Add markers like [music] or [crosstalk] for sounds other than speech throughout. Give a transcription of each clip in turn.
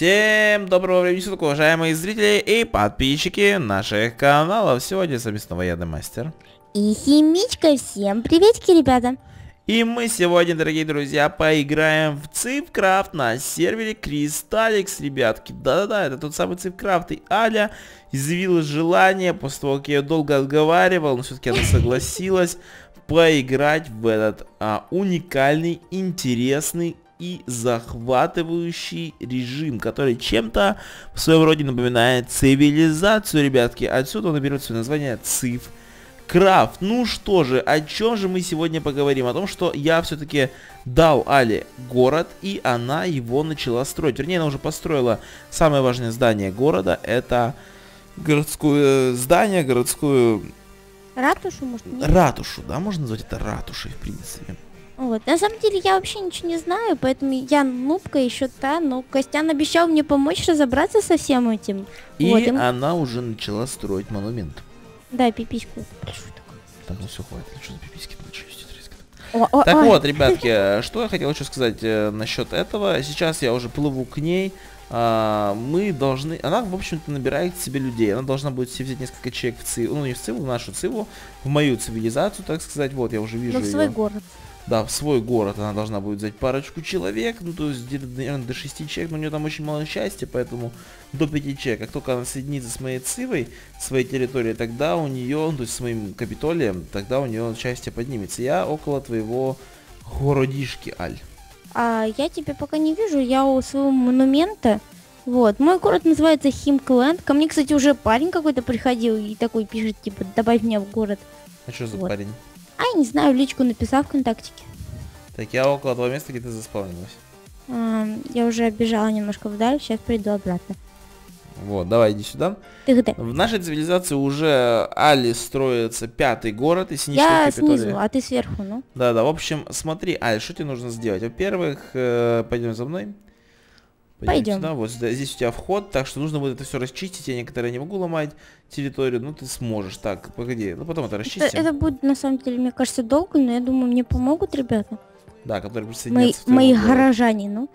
Всем доброго времени суток, уважаемые зрители и подписчики наших каналов. Сегодня с вами снова я, Мастер. И Химичка, всем приветики, ребята. И мы сегодня, дорогие друзья, поиграем в Цифкрафт на сервере Кристалликс, ребятки. Да-да-да, это тот самый Цифкрафт. И Аля изъявила желание, после того, как я ее долго отговаривал, но все-таки она согласилась поиграть в этот а, уникальный, интересный и захватывающий режим, который чем-то в своем роде напоминает цивилизацию, ребятки. Отсюда он берет свое название Циф. Крафт. Ну что же, о чем же мы сегодня поговорим? О том, что я все-таки дал Але город, и она его начала строить. Вернее, она уже построила самое важное здание города. Это городское здание, городскую... Ратушу, может? Нет? Ратушу, да, можно назвать это ратушей, в принципе. Вот. На самом деле я вообще ничего не знаю, поэтому я нубка еще та, но Костян обещал мне помочь разобраться со всем этим. И вот, она уже начала строить монумент. Да, пипиську. Так, ну все, хватит. Что за пиписьки начались о, о, Так о. вот, [laughs] ребятки, что я хотел еще сказать э, насчет этого. Сейчас я уже плыву к ней. А, мы должны... Она, в общем-то, набирает себе людей. Она должна будет себе взять несколько человек в Циву. Ну, не в Циву, в нашу Циву. В мою цивилизацию, так сказать. Вот, я уже вижу Но в свой город да, в свой город она должна будет взять парочку человек, ну, то есть где-то, наверное, до 6 человек, но у нее там очень мало счастья, поэтому до 5 человек. Как только она соединится с моей цивой, своей территорией, тогда у нее, ну, то есть с моим капитолием, тогда у нее счастье поднимется. Я около твоего городишки, Аль. А я тебя пока не вижу, я у своего монумента. Вот, мой город называется Химкленд. Ко мне, кстати, уже парень какой-то приходил и такой пишет, типа, добавь меня в город. А что за вот. парень? А, я не знаю, личку написал ВКонтактике. Так, я около того места, где ты заспавнилась. А, я уже бежала немножко вдаль, сейчас приду обратно. Вот, давай, иди сюда. Ты где? В нашей цивилизации уже Али строится пятый город, если не Я снизу, а ты сверху, ну. Да-да, в общем, смотри, Али, что тебе нужно сделать? Во-первых, э, пойдем за мной. Пойдем. Сюда. Вот сюда, здесь у тебя вход, так что нужно будет это все расчистить. Я некоторые не могу ломать территорию, ну ты сможешь. Так, погоди, ну потом это расчистим. Это, это будет на самом деле, мне кажется, долго, но я думаю, мне помогут ребята. Да, которые присоединятся Мои, мои горожане, ну.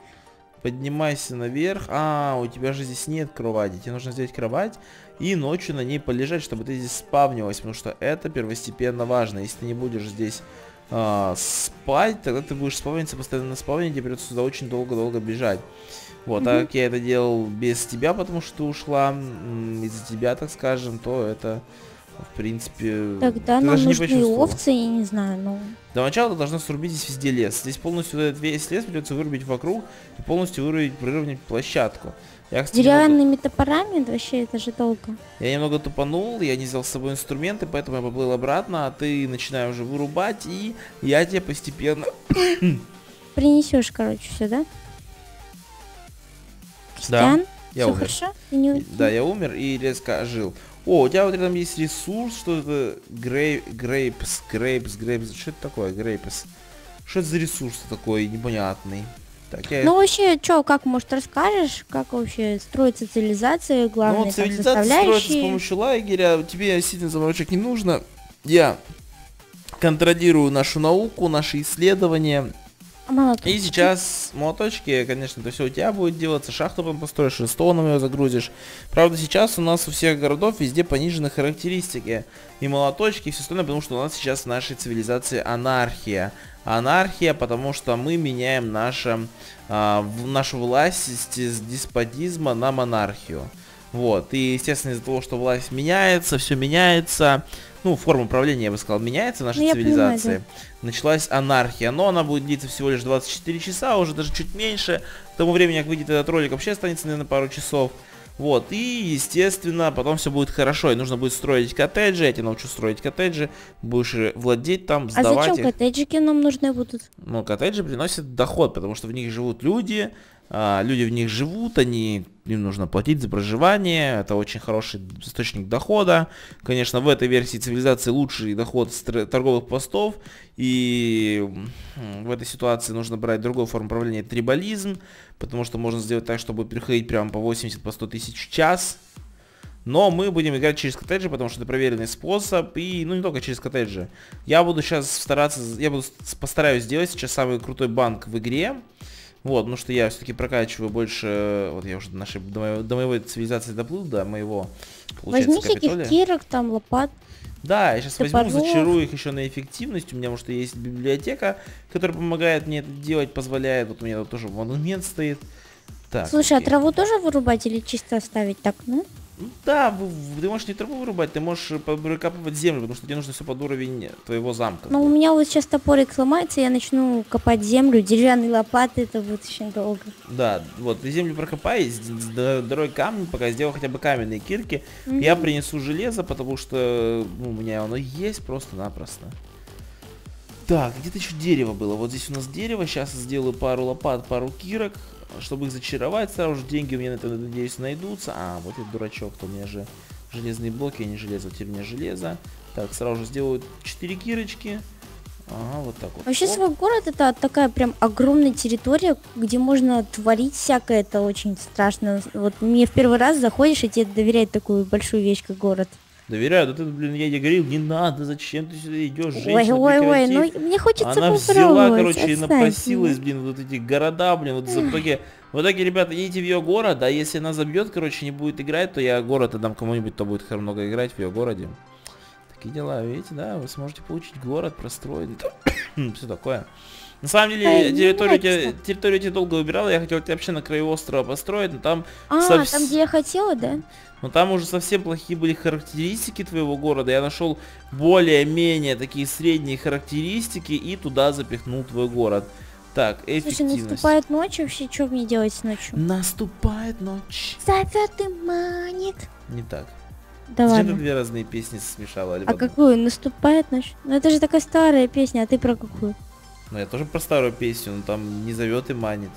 Поднимайся наверх. А, у тебя же здесь нет кровати. Тебе нужно сделать кровать и ночью на ней полежать, чтобы ты здесь спавнилась, потому что это первостепенно важно. Если ты не будешь здесь а, спать, тогда ты будешь спавниться постоянно на спавне, тебе придется сюда очень долго-долго бежать. Вот, -hmm. а как я это делал без тебя, потому что ты ушла из-за тебя, так скажем, то это, в принципе... Тогда нам нужны овцы, я не знаю, ну... До начала ты должна срубить здесь везде лес. Здесь полностью этот весь лес придется вырубить вокруг и полностью вырубить, выровнять площадку. Я, кстати, Деревянными немного... топорами? Вообще, это же долго. Я немного тупанул, я не взял с собой инструменты, поэтому я поплыл обратно, а ты начинаешь уже вырубать, и я тебе постепенно... Принесешь, короче, сюда. Да, я Все умер. хорошо? Не... Да, я умер и резко ожил. О, у тебя вот рядом есть ресурс, что это gra, grapes, grapes, grapes, что это такое, grapes? Что это за ресурс такой непонятный? Так, я... Ну вообще, что, как, может, расскажешь, как вообще строится цивилизация, главное, ну, цивилизация строится с помощью лагеря, тебе сильно заморочек не нужно. Я контролирую нашу науку, наши исследования, Молоточки. И сейчас молоточки, конечно, это все у тебя будет делаться, шахту потом построишь, redstone ом ее загрузишь. Правда, сейчас у нас у всех городов везде понижены характеристики. И молоточки, и все остальное, потому что у нас сейчас в нашей цивилизации анархия. Анархия, потому что мы меняем наше, а, в, нашу власть с деспотизма на монархию. Вот, и, естественно, из-за того, что власть меняется, все меняется, ну, форма управления, я бы сказал, меняется в нашей ну, цивилизации. Понимаю, да. Началась анархия, но она будет длиться всего лишь 24 часа, уже даже чуть меньше. К тому времени, как выйдет этот ролик, вообще останется, наверное, пару часов. Вот, и, естественно, потом все будет хорошо, и нужно будет строить коттеджи, я тебя научу строить коттеджи, будешь владеть там, сдавать А зачем их. коттеджики нам нужны будут? Ну, коттеджи приносят доход, потому что в них живут люди, а, люди в них живут, они, им нужно платить за проживание, это очень хороший источник дохода. Конечно, в этой версии цивилизации лучший доход с торговых постов, и в этой ситуации нужно брать другую форму управления, трибализм, потому что можно сделать так, чтобы переходить прямо по 80, по 100 тысяч в час. Но мы будем играть через коттеджи, потому что это проверенный способ, и, ну, не только через коттеджи. Я буду сейчас стараться, я буду постараюсь сделать сейчас самый крутой банк в игре, Вот, потому что я все-таки прокачиваю больше, вот я уже до, нашей, до, моего, до моего цивилизации доплыл, до моего, получается, Возьми всяких кирок, там, лопат. Да, я сейчас возьму, зачарую их еще на эффективность. У меня, может, есть библиотека, которая помогает мне это делать, позволяет. Вот у меня тут тоже монумент стоит. Так, Слушай, а окей. а траву тоже вырубать или чисто оставить так, ну? Да, ты можешь не траву вырубать, ты можешь прокапывать землю, потому что тебе нужно все под уровень твоего замка. Ну, у меня вот сейчас топорик сломается, я начну копать землю, деревянные лопаты, это будет очень долго. Да, вот, ты землю прокопай, дорой камни, пока сделал хотя бы каменные кирки. Mm -hmm. Я принесу железо, потому что ну, у меня оно есть просто-напросто. Так, где-то еще дерево было. Вот здесь у нас дерево. Сейчас сделаю пару лопат, пару кирок чтобы их зачаровать, сразу же деньги у меня на это, надеюсь, найдутся. А, вот этот дурачок-то у меня же железные блоки, а не железо, теперь у меня железо. Так, сразу же сделаю 4 кирочки. Ага, вот так вот. Вообще свой город это такая прям огромная территория, где можно творить всякое, это очень страшно. Вот мне в первый раз заходишь, и тебе доверяют такую большую вещь, как город. Доверяю, да ты, блин, я тебе говорил, не надо, зачем ты сюда идешь, женщина, Ой, ой, ой, ну мне хочется Она взяла, короче, и напросилась, блин, вот эти города, блин, вот [clears throat] в итоге, в итоге, ребята, идите в ее город, а если она забьет, короче, не будет играть, то я город отдам кому-нибудь, кто будет много играть в ее городе. Такие дела, видите, да, вы сможете получить город, простроить, [coughs] все такое. На самом деле, территорию, тебе, территорию тебе долго выбирала, я хотел тебя вообще на краю острова построить, но там... А, совс... там где я хотела, да? Но там уже совсем плохие были характеристики твоего города. Я нашел более-менее такие средние характеристики и туда запихнул твой город. Так, эффективность. Слушай, наступает ночь, вообще что мне делать ночью? Наступает ночь. Зовет и манит. Не так. Да Зачем ладно. ты две разные песни смешала? А какую? Наступает ночь? Ну это же такая старая песня, а ты про какую? Ну я тоже про старую песню, но там не зовет и манит.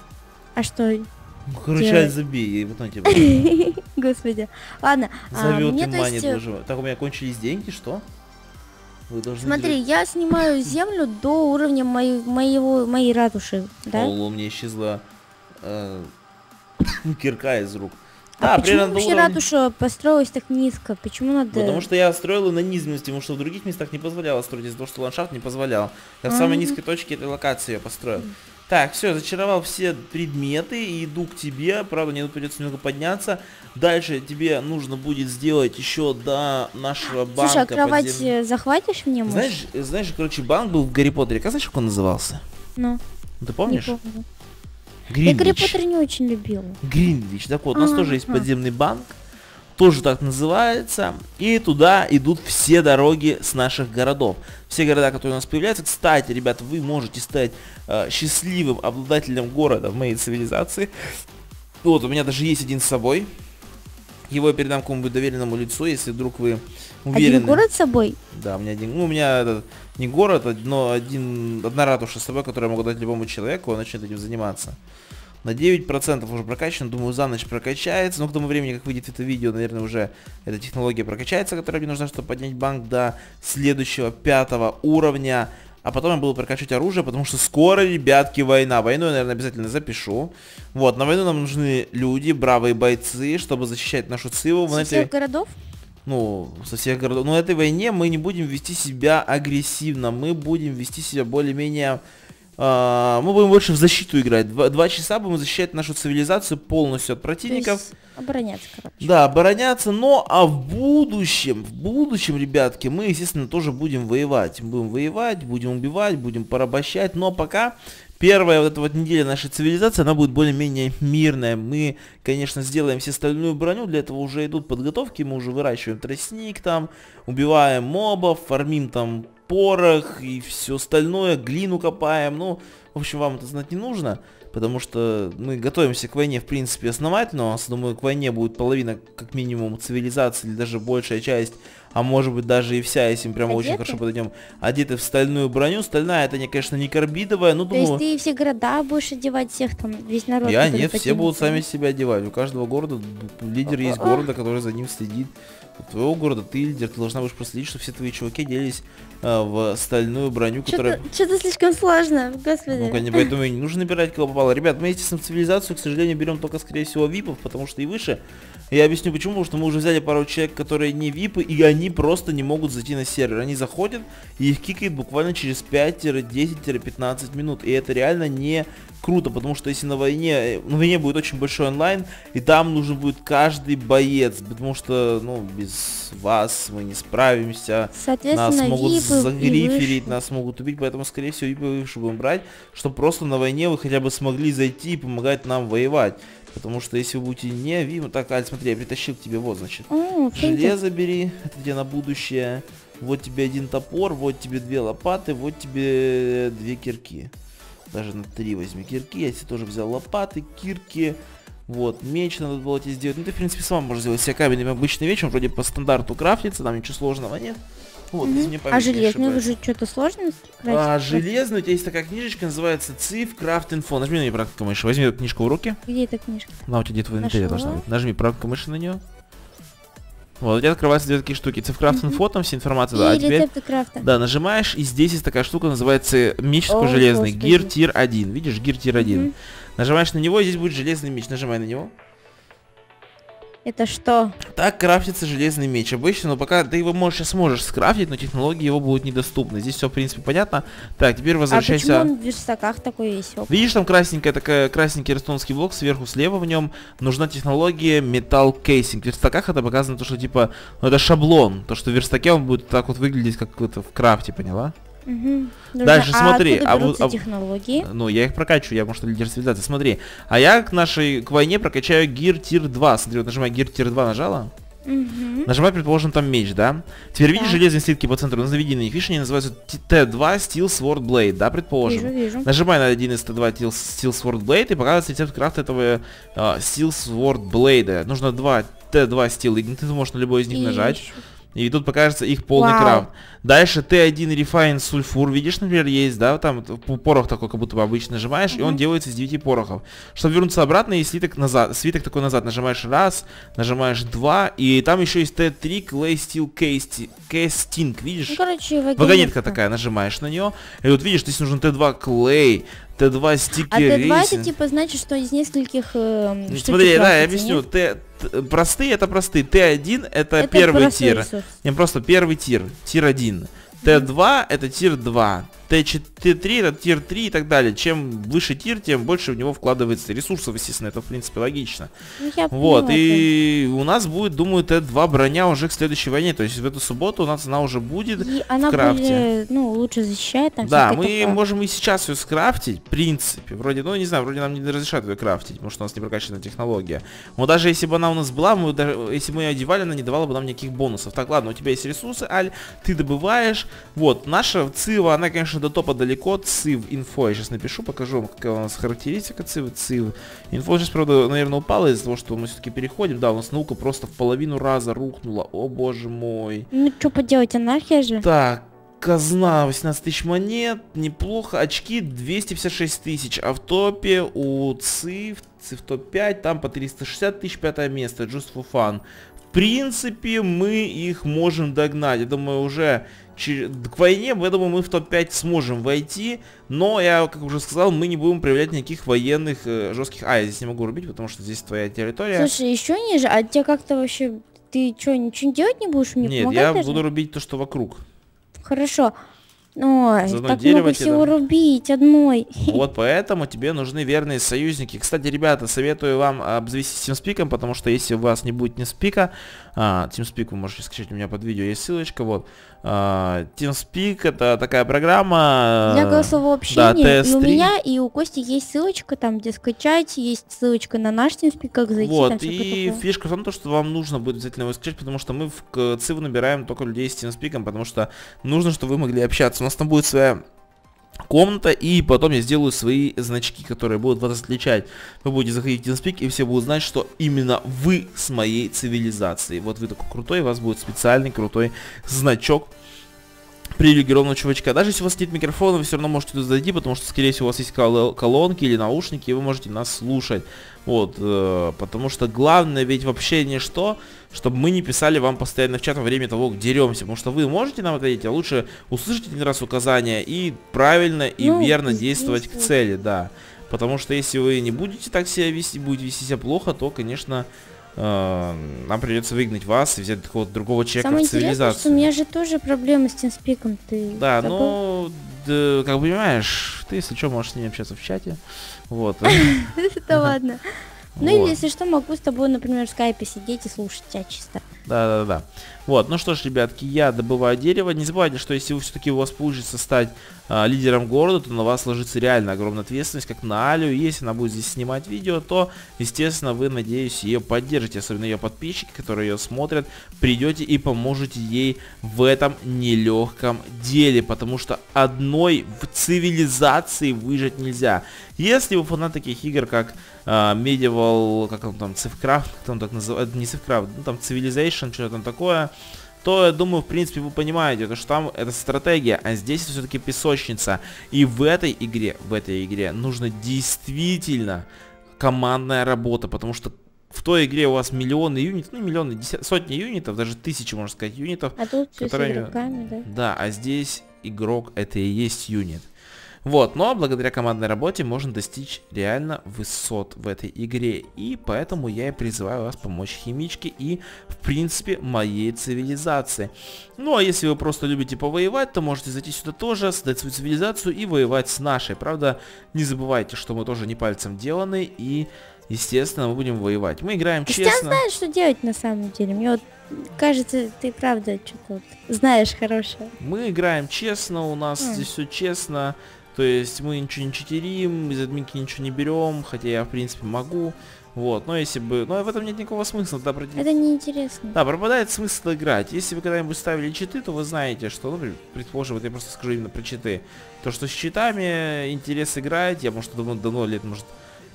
А что? Ну, короче, забей, и потом [laughs] тебе... Господи. Ладно. Зовет а, и манит есть... Э, так, у меня кончились деньги, что? Вы должны Смотри, делать... я снимаю [laughs] землю до уровня моей, моего, моей ратуши, да? О, у меня исчезла э, [laughs] кирка из рук. А да, почему вообще ратуша построилась так низко? Почему надо... Потому что я строила на низменности, потому что в других местах не позволяло строить, из-за того, что ландшафт не позволял. Я в самой низкой точке этой локации ее построил. Так, все, зачаровал все предметы и иду к тебе. Правда, мне придется немного подняться. Дальше тебе нужно будет сделать еще до нашего банка. Слушай, а кровать подзем... захватишь мне, может? Знаешь, знаешь, короче, банк был в Гарри Поттере. Как знаешь, как он назывался? Ну. Ты помнишь? Не помню. Гринвич. Я Гарри Поттер не очень любил. Гринвич. Так вот, у нас тоже есть подземный банк. Тоже так называется. И туда идут все дороги с наших городов. Все города, которые у нас появляются. Кстати, ребята, вы можете стать э, счастливым обладателем города в моей цивилизации. Вот, у меня даже есть один с собой. Его я передам кому-нибудь доверенному лицу, если вдруг вы уверены. Один город с собой? Да, у меня один, ну, у меня этот, не город, но один, одна ратуша с собой, которую я могу дать любому человеку, он начнет этим заниматься. На 9% уже прокачан, думаю, за ночь прокачается, но к тому времени, как выйдет это видео, наверное, уже эта технология прокачается, которая мне нужна, чтобы поднять банк до следующего пятого уровня. А потом я буду прокачивать оружие, потому что скоро, ребятки, война. Войну я, наверное, обязательно запишу. Вот, на войну нам нужны люди, бравые бойцы, чтобы защищать нашу Циву. Со всех городов? Ну, со всех городов. Но в этой войне мы не будем вести себя агрессивно. Мы будем вести себя более-менее... Uh, мы будем больше в защиту играть. Два, два часа будем защищать нашу цивилизацию полностью от противников. обороняться, короче. Да, обороняться, но а в будущем, в будущем, ребятки, мы, естественно, тоже будем воевать. Будем воевать, будем убивать, будем порабощать, но пока первая вот эта вот неделя нашей цивилизации, она будет более-менее мирная. Мы, конечно, сделаем все остальную броню, для этого уже идут подготовки, мы уже выращиваем тростник там, убиваем мобов, фармим там порох и все остальное, глину копаем, ну, в общем, вам это знать не нужно, потому что мы готовимся к войне, в принципе, основательно, у нас, думаю, к войне будет половина, как минимум, цивилизации, или даже большая часть, а может быть даже и вся, если мы прямо Одеты? очень хорошо подойдем, одеты в стальную броню. Стальная, это, не, конечно, не карбидовая, но думаю... То есть ты все города будешь одевать, всех там, весь народ? Я нет, все будут сами себя одевать. У каждого города лидер есть города, который за ним следит твоего города, ты лидер, ты должна будешь проследить, чтобы все твои чуваки делись а, в стальную броню, которая... Что-то слишком сложно, господи. Ну, конечно, поэтому и не нужно набирать, кого попало. Ребят, мы, естественно, цивилизацию, к сожалению, берем только, скорее всего, випов, потому что и выше Я объясню почему, потому что мы уже взяли пару человек, которые не випы, и они просто не могут зайти на сервер. Они заходят, и их кикает буквально через 5-10-15 минут. И это реально не круто, потому что если на войне, на войне будет очень большой онлайн, и там нужен будет каждый боец, потому что, ну, без вас мы не справимся, нас могут загриферить, нас могут убить, поэтому, скорее всего, випы будем брать, чтобы просто на войне вы хотя бы смогли зайти и помогать нам воевать. Потому что если вы будете не випы, так, Аль, смотри, я притащил к тебе, вот, значит, О, железо бери, это тебе на будущее, вот тебе один топор, вот тебе две лопаты, вот тебе две кирки. Даже на три возьми кирки. Я себе тоже взял лопаты, кирки. Вот, меч надо было тебе сделать. Ну, ты, в принципе, сам можешь сделать себе каменный обычный меч. Он вроде по стандарту крафтится, там ничего сложного нет. Вот, угу. память, а железный уже что-то сложно А железный, у тебя есть такая книжечка, называется Циф Крафт Инфо. Нажми на нее правой мыши. Возьми эту книжку в руки. Где эта книжка? На, у тебя где-то в инвентаре должна быть. Нажми правой мыши на нее. Вот, у тебя открываются две такие штуки. Цифкрафт инфо, там вся информация. И да, а теперь, крафта. Да, нажимаешь, и здесь есть такая штука, называется меч oh, железный. Гир тир 1. Видишь, гир тир 1. Mm-hmm. Нажимаешь на него, и здесь будет железный меч. Нажимай на него. Это что? Так крафтится железный меч. Обычно, но пока ты его можешь, сейчас сможешь скрафтить, но технологии его будут недоступны. Здесь все, в принципе, понятно. Так, теперь возвращайся. А почему он в верстаках такой? Оп. Видишь, там красненькая такая, красненький рестонский блок, сверху слева в нем нужна технология Metal Casing. В верстаках это показано то, что типа, ну это шаблон. То, что в верстаке он будет так вот выглядеть, как это в крафте, поняла? Угу. Дальше а смотри, а вот а, технологии? Ну, я их прокачиваю, я, может, лидер цивилизации. Смотри, а я к нашей к войне прокачаю гир тир 2. Смотри, вот нажимай гир тир 2 нажала. Угу. Нажимай, предположим, там меч, да? Теперь видишь железные слитки по центру, заведи на них, видишь, они называются Т2 Steel Sword Blade, да, предположим? Вижу, вижу. Нажимай на один из Т2 Steel Sword Blade и показывается рецепт крафта этого uh, Steel Sword Blade. Нужно два Т2 Steel Ignite, ты можешь на любой из них и нажать. Еще. И тут покажется их полный Вау. крафт. Дальше Т1 Refine сульфур, видишь, например, есть, да, там порох такой, как будто бы обычно нажимаешь, -hmm. и он делается из 9 порохов. Чтобы вернуться обратно, и слиток назад, свиток такой назад, нажимаешь раз, нажимаешь два, и там еще есть Т3 Clay Steel Casting, видишь? Ну, короче, вагонетка. вагонетка такая, нажимаешь на нее, и вот видишь, здесь нужен Т2 Clay, Т2 stick и А Т2 это типа значит, что из нескольких э, Смотри, да, я объясню. Т, простые это простые. Т1 это, это первый тир. Не просто первый тир, тир 1. Т2 это тир 2. Т3 это тир 3 и так далее. Чем выше тир, тем больше в него вкладывается ресурсов, естественно, это в принципе логично. Ну, я вот, поняла, и у нас будет, думаю, Т2 броня уже к следующей войне. То есть в эту субботу у нас она уже будет и в она крафте. Более, ну, лучше защищает. Там да, мы такое. можем и сейчас ее скрафтить, в принципе. Вроде, ну, не знаю, вроде нам не разрешают ее крафтить, потому что у нас не прокачана технология. Но даже если бы она у нас была, мы даже, если мы ее одевали, она не давала бы нам никаких бонусов. Так, ладно, у тебя есть ресурсы, Аль, ты добываешь. Вот, наша Цива, она, конечно, конечно, до топа далеко. Цив инфо я сейчас напишу, покажу вам, какая у нас характеристика цив. Цив. Инфо сейчас, правда, наверное, упала из-за того, что мы все-таки переходим. Да, у нас наука просто в половину раза рухнула. О, боже мой. Ну, что поделать, анархия же. Так, казна 18 тысяч монет, неплохо. Очки 256 тысяч. А в топе у ЦИВ, ЦИВ топ-5, там по 360 тысяч, пятое место. Just for fun. В принципе, мы их можем догнать. Я думаю, уже к войне, я думаю, мы в топ-5 сможем войти, но я, как уже сказал, мы не будем проявлять никаких военных э, жестких... А, я здесь не могу рубить, потому что здесь твоя территория. Слушай, еще ниже, а тебе как-то вообще... Ты что, ничего делать не будешь? Мне Нет, я даже? буду рубить то, что вокруг. Хорошо. Ой, так много всего рубить одной. Вот [laughs] поэтому тебе нужны верные союзники. Кстати, ребята, советую вам обзавестись TeamSpeak, потому что если у вас не будет TeamSpeak, а, TeamSpeak вы можете скачать у меня под видео, есть ссылочка, вот. А, TeamSpeak это такая программа... Для голосового общения. Да, И у меня, и у Кости есть ссылочка там, где скачать, есть ссылочка на наш TeamSpeak, как зайти. Вот, и фишка в том, что вам нужно будет обязательно его скачать, потому что мы в ЦИВ набираем только людей с TeamSpeak, потому что нужно, чтобы вы могли общаться. У нас там будет своя комната, и потом я сделаю свои значки, которые будут вас отличать. Вы будете заходить в TeamSpeak, и все будут знать, что именно вы с моей цивилизацией. Вот вы такой крутой, у вас будет специальный крутой значок привилегированного чувачка. Даже если у вас нет микрофона, вы все равно можете туда зайти, потому что, скорее всего, у вас есть кол колонки или наушники, и вы можете нас слушать. Вот, э, потому что главное ведь вообще не что, чтобы мы не писали вам постоянно в чат во время того, как деремся. Потому что вы можете нам ответить, а лучше услышать один раз указания и правильно и ну, верно действовать к цели, да. Потому что если вы не будете так себя вести, будете вести себя плохо, то, конечно, э, нам придется выгнать вас и взять какого-то другого человека Самое в цивилизацию. что у меня же тоже проблемы с TeamSpeak. Ты Да, забыл? ну, да, как понимаешь, ты, если что, можешь с ними общаться в чате. Вот. [laughs] Да ладно. Ну или если что, могу с тобой, например, в скайпе сидеть и слушать тебя чисто. Да, да, да. Вот, ну что ж, ребятки, я добываю дерево. Не забывайте, что если вы все-таки у вас получится стать а, лидером города, то на вас ложится реально огромная ответственность, как на Алю. Если она будет здесь снимать видео, то, естественно, вы, надеюсь, ее поддержите. Особенно ее подписчики, которые ее смотрят, придете и поможете ей в этом нелегком деле. Потому что одной в цивилизации выжить нельзя. Если вы фанат таких игр, как а, Medieval, как он там, Цивкрафт, как он так называет, не Цивкрафт, ну там Civilization, что-то там такое, то, я думаю, в принципе, вы понимаете, то, что там это стратегия, а здесь все-таки песочница. И в этой игре, в этой игре нужно действительно командная работа, потому что в той игре у вас миллионы юнитов, ну миллионы, десят, сотни юнитов, даже тысячи, можно сказать, юнитов, А тут все Которые- с игроками, да? да, а здесь игрок это и есть юнит. Вот, но благодаря командной работе можно достичь реально высот в этой игре. И поэтому я и призываю вас помочь химичке и, в принципе, моей цивилизации. Ну, а если вы просто любите повоевать, то можете зайти сюда тоже, создать свою цивилизацию и воевать с нашей. Правда, не забывайте, что мы тоже не пальцем деланы и, естественно, мы будем воевать. Мы играем Костян честно. знает, что делать на самом деле. Мне вот кажется, ты правда что-то вот знаешь хорошее. Мы играем честно, у нас М. здесь все честно. То есть мы ничего не читерим, из админки ничего не берем, хотя я в принципе могу. Вот, но если бы... Но в этом нет никакого смысла, да, пройти- Это неинтересно. Да, пропадает смысл играть. Если вы когда-нибудь ставили читы, то вы знаете, что, ну, предположим, вот я просто скажу именно про читы. То, что с читами интерес играть, я, может, давно, давно лет, может,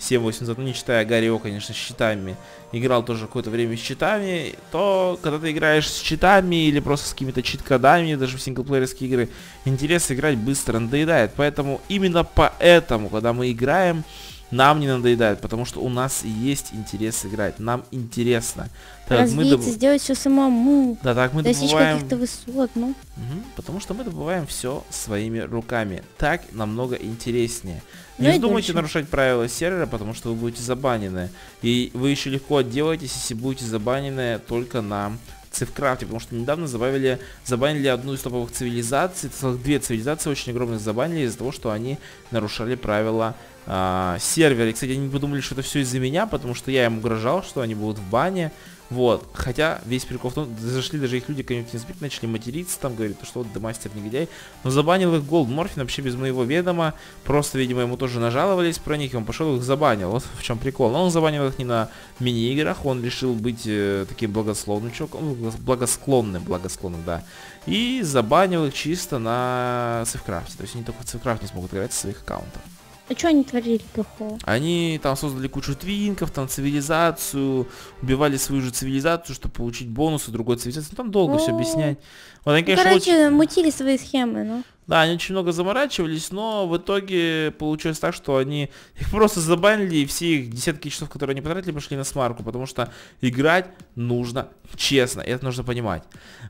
7-8 назад, ну, не читая Гарри О, конечно, с читами, играл тоже какое-то время с читами, то, когда ты играешь с читами или просто с какими-то чит-кодами, даже в синглплеерские игры, интерес играть быстро надоедает. Поэтому именно поэтому, когда мы играем, нам не надоедает, потому что у нас есть интерес играть, нам интересно. Так как мы Развиться, доб- сделать все самому. да, так мы достичь добываем... каких-то высот, ну. Мгм, потому что мы добываем все своими руками. Так намного интереснее. Ну Не дольше. нарушать правила сервера, потому что вы будете забанены. И вы еще легко отделаетесь, если будете забанены только на Цифкрафте, потому что недавно забавили, забанили одну из топовых цивилизаций, целых две цивилизации очень огромных забанили из-за того, что они нарушали правила сервера. И, кстати, они подумали, что это все из-за меня, потому что я им угрожал, что они будут в бане. Вот, хотя весь прикол в том, зашли даже их люди, какой-нибудь инспект, начали материться, там говорит, что вот демастер негодяй, но забанил их Голд Морфин вообще без моего ведома, просто, видимо, ему тоже нажаловались про них, и он пошел их забанил, вот в чем прикол. Но он забанил их не на мини-играх, он решил быть э, таким благословным чуваком, ну, благос- благосклонным, благосклонным, да, и забанил их чисто на Цифкрафте, то есть они только в Цифкрафте не смогут играть со своих аккаунтов. А что они творили плохого? Они там создали кучу твинков, там цивилизацию, убивали свою же цивилизацию, чтобы получить бонусы другой цивилизации. Ну, Там долго все объяснять. Вот они, Ну, конечно, короче, очень- мутили свои схемы, ну. Да, они очень много заморачивались, но в итоге получилось так, что они [laughs] их просто забанили, и все их десятки часов, которые они потратили, пошли на смарку, потому что играть нужно честно, и это нужно понимать.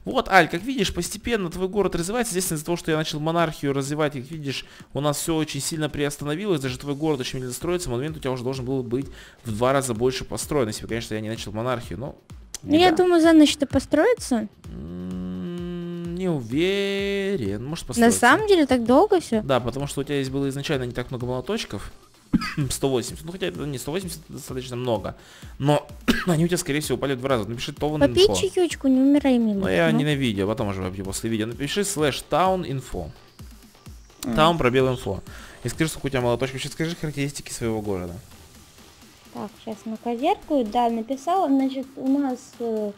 Вот, Аль, как видишь, постепенно твой город развивается, естественно, из-за того, что я начал монархию развивать, как видишь, у нас все очень сильно приостановилось, даже твой город очень медленно строится, в момент у тебя уже должен был быть в два раза больше построен, если бы, конечно, я не начал монархию, но... Ну, я думаю, за ночь это построится. Не уверен, может На построиться. самом деле так долго все. Да, потому что у тебя здесь было изначально не так много молоточков. [coughs] 180. Ну хотя это не 180 это достаточно много. Но [coughs] они у тебя, скорее всего, упали в два раза. Напиши town Попей info. чаечку, не умирай мимо. Ну я ну. не на видео, потом уже попью после видео. Напиши слэш info. А. Town пробел info. И скажи, сколько у тебя молоточков. Сейчас скажи характеристики своего города. Так, сейчас на коверку. Да, написала. Значит, у нас э,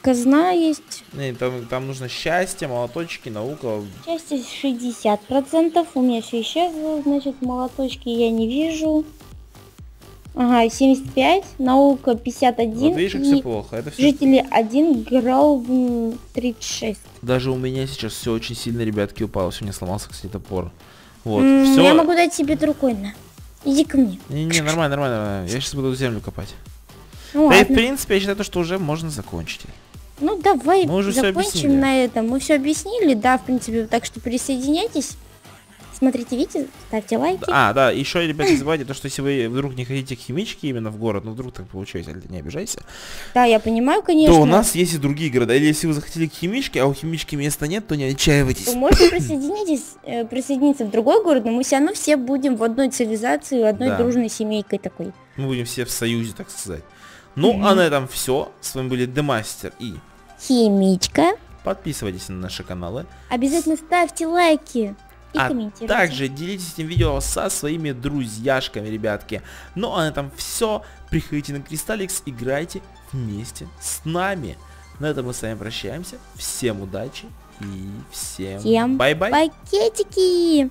казна есть. Не, там, там нужно счастье, молоточки, наука. Часть 60%. У меня все исчезло. Значит, молоточки я не вижу. Ага, 75. Наука 51. Вот видишь, как и все плохо. Это все. жители 1, Гролвн 36. Даже у меня сейчас все очень сильно, ребятки, упало. Все, у меня сломался, кстати, топор. Вот, М, все. Я могу дать тебе рукой на. Иди ко мне. Не-не, нормально, нормально, нормально. Я сейчас буду землю копать. Ну, да и в принципе, я считаю, то, что уже можно закончить. Ну давай Мы уже закончим на этом. Мы все объяснили, да, в принципе, так что присоединяйтесь. смотрите видео, ставьте лайки. А, да, еще, ребята, не забывайте, то, что если вы вдруг не хотите к химичке именно в город, ну вдруг так получается, ты не обижайся, Да, я понимаю, конечно. то у нас есть и другие города. Или если вы захотели к химичке, а у химички места нет, то не отчаивайтесь. Вы можете присоединитесь, э, присоединиться в другой город, но мы все равно все будем в одной цивилизации, одной Да. дружной семейкой такой. Мы будем все в союзе, так сказать. Ну, а на этом все. С вами были Демастер и Химичка. подписывайтесь на наши каналы. Обязательно ставьте лайки и а комментируйте. также делитесь этим видео со своими друзьяшками, ребятки. Ну а на этом все. Приходите на Кристалликс, играйте вместе с нами. На этом мы с вами прощаемся. Всем удачи и всем Всем bye-bye. Пакетики!